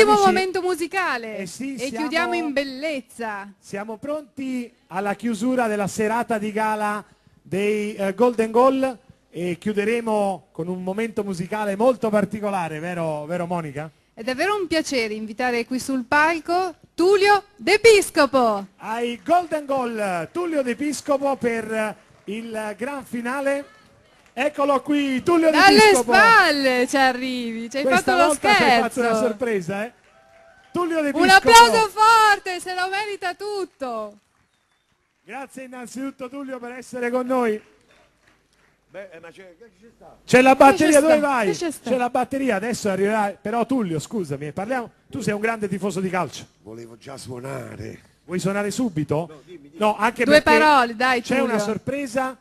ultimo amici, momento musicale Eh sì, e siamo- chiudiamo in bellezza. Siamo pronti alla chiusura della serata di gala dei eh, Golden Goal e chiuderemo con un momento musicale molto particolare, vero, vero Monica? È davvero un piacere invitare qui sul palco Tullio De Piscopo. Ai Golden Goal Tullio De Piscopo per il gran finale. Eccolo qui, Tullio De Dalle Piscopo. spalle ci arrivi, ci hai Questa fatto lo volta ci hai fatto una scherzo. sorpresa, eh? Tullio De Piscopo. Un applauso forte, se lo merita tutto. Grazie innanzitutto Tullio per essere con noi. Beh, eh, ma c'è, la batteria, dove vai? C'è la batteria, adesso arriverà. Però Tullio, scusami, parliamo. Tu sei un grande tifoso di calcio. Volevo già suonare. Vuoi suonare subito? No, anche Due perché parole, dai, C'è Tullio. una sorpresa,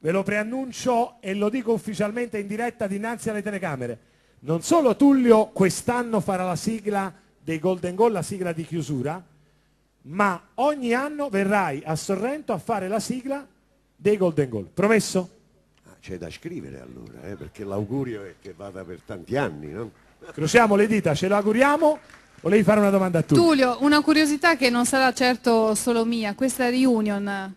ve lo preannuncio e lo dico ufficialmente in diretta dinanzi alle telecamere. Non solo Tullio quest'anno farà la sigla dei Golden Goal, la sigla di chiusura, ma ogni anno verrai a Sorrento a fare la sigla dei Golden Goal. Promesso? Ah, c'è da scrivere allora, eh, perché l'augurio è che vada per tanti anni, no? Crociamo le dita, ce lo auguriamo. Volevi fare una domanda a Tullio? Tullio, una curiosità che non sarà certo solo mia, questa reunion,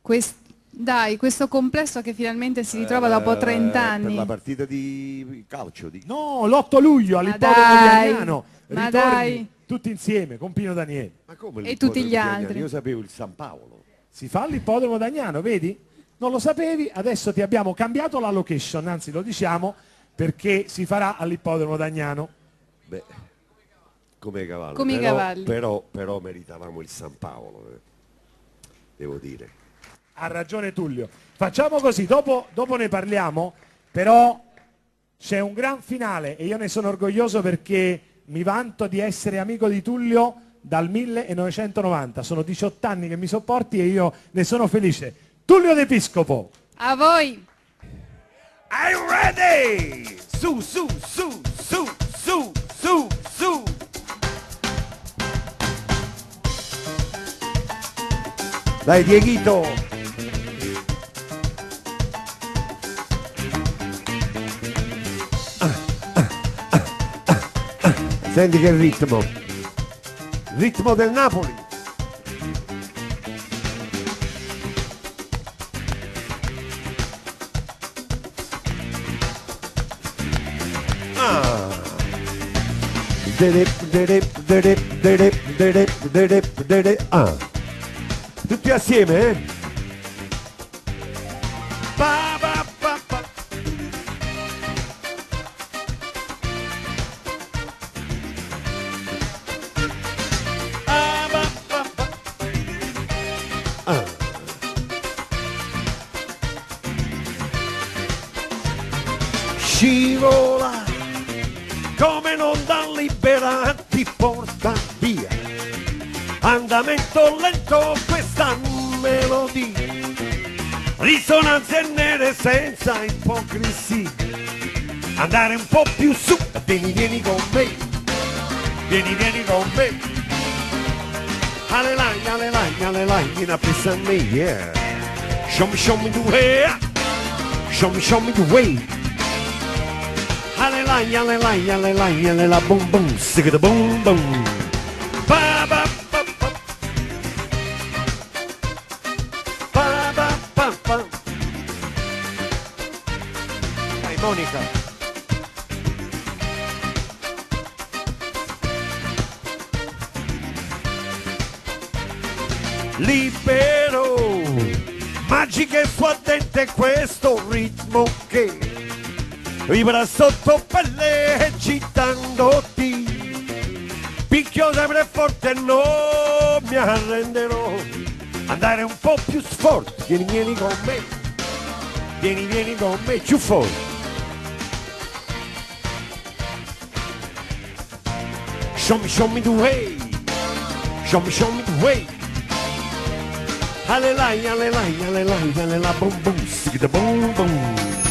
quest- dai, questo complesso che finalmente si ritrova dopo Eh, 30 Per anni. la partita di calcio, di... No, l'8 luglio all'ippodromo di dai, Agnano. ma Ritorni dai. tutti insieme con Pino Daniele. Ma come E tutti gli altri. Io sapevo il San Paolo. Si fa all'ippodromo d'Agnano, vedi? Non lo sapevi, adesso ti abbiamo cambiato la location, anzi lo diciamo perché si farà all'ippodromo d'Agnano. Beh, come i cavalli. Come i però, cavalli. Però, però meritavamo il San Paolo, eh. devo dire. Ha ragione Tullio. Facciamo così, dopo, dopo ne parliamo, però c'è un gran finale e io ne sono orgoglioso perché mi vanto di essere amico di Tullio dal 1990. Sono 18 anni che mi sopporti e io ne sono felice. Tullio d'Episcopo. A voi. Are you ready? Su, su, su, su, su, su, su. Dai Dieghito. Senti che ritmo. Ritmo del Napoli. Derep, derep, derep, derep, derep, derep, derep. Ah. Tutti assieme, eh? Ti porta via. Andamento lento questa melodia, risonanze nere senza ipocrisia. Andare un po' più su, vieni, vieni con me, vieni, vieni con me. Alelai, alelai, alelai, vieni a pensare a me, yeah. Show me, show me the way, show me, show me the way. Alelai, alelai, alelai, alela, boom, boom, sigga boom, boom. Ba, ba, ba, ba. Ba, ba, ba, ba. Dai, Monica. Libero, magiche suadente questo ritmo che vibra sotto pelle eccitandoti picchio sempre forte non mi arrenderò. Andare un po' più forte vieni vieni con me. Vieni vieni con me più forte. Show me show me the way. Show me show me the way. Alelai, alelai, alelai, alela, boom, boom, sigida, boom, boom.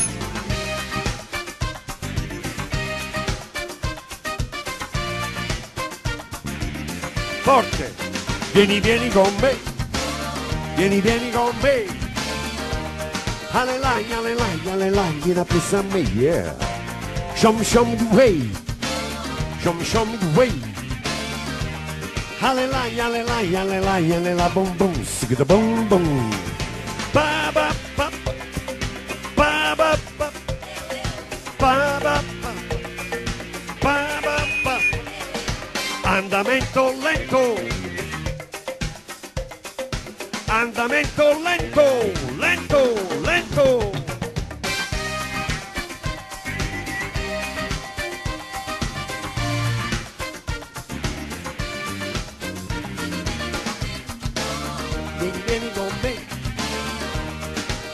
forte. Vieni, vieni con me. Vieni, vieni con me. Alleluia, alleluia, alleluia, vieni a pensare a me, yeah. Shom, shom, way. Shom, shom, way. Alleluia, alleluia, alleluia, alleluia, boom, boom, sigida, boom, boom. Ba, ba. Andamento lento. Andamento lento, lento, lento. Vieni, vieni con me.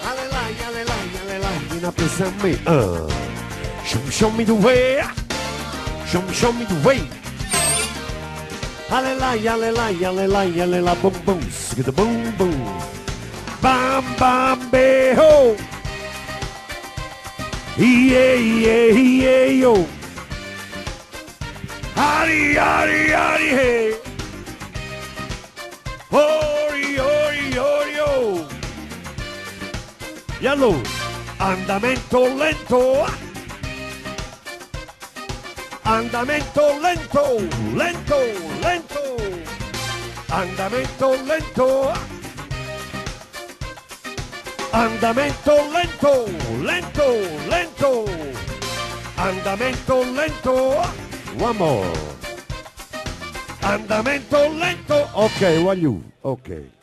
Alleluia, alleluia, alleluia, vieni a pensare a me. Uh. Show, me, show me the way. Show me, show me the way. Alleluia, alleluia, alleluia, alleluia, boom, boom, skidda boom, boom. Bam, bam, beho. Yeah, yeah, yeah, yo. Hari, hari, hari, hey. Ori, ori, ori, oh. Allora, andamento lento. Andamento lento, lento, lento. Andamento lento. Andamento lento, lento, lento. Andamento lento. One more. Andamento lento. Ok, voglio. Ok.